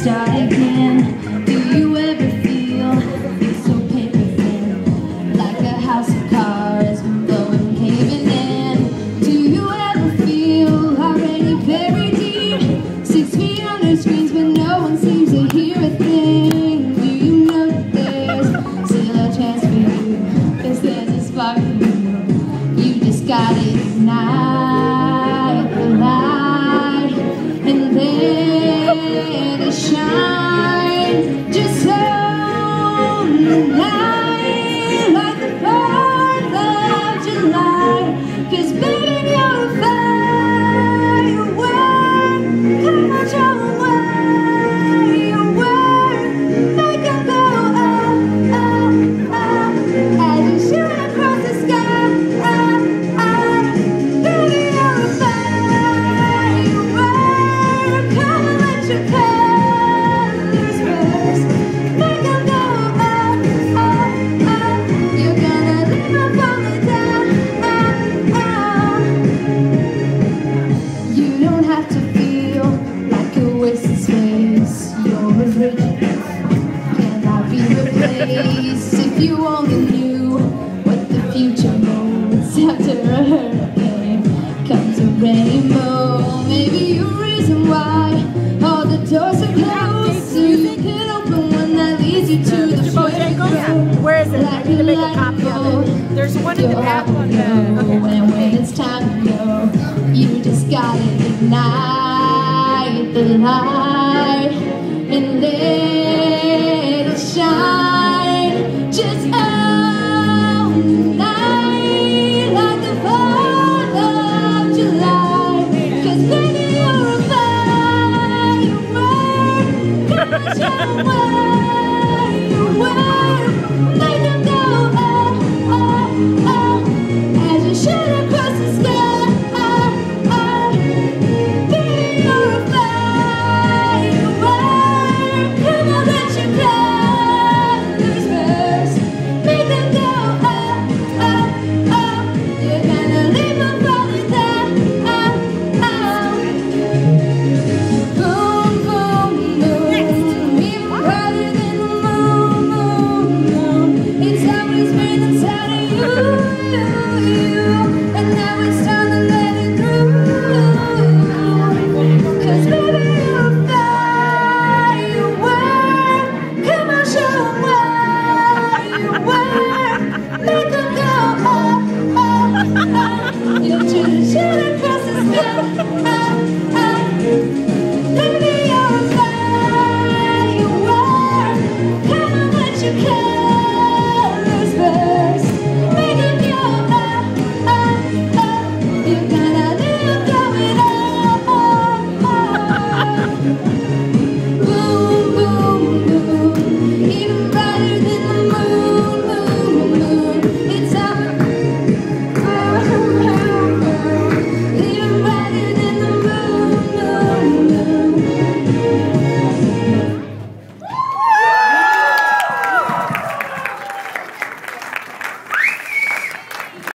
start again. Do you ever feel, so paper thin Like a house of cards blowing caving in. Do you ever feel already buried deep? Six feet under screens but no one seems to hear a thing. Do you know that there's still a chance for you? Cause there's a spark in you? You just got it now. it shine. Just so if you only knew what the future holds after a hurricane comes a rainbow. Maybe a reason why all the doors are closed so you can open one that leads you to the, the. Yeah. Where is it? Like I need to make a copy of it. There's one in the back on the. Okay. And when it's time to go, you just gotta ignite the light. Somewhere.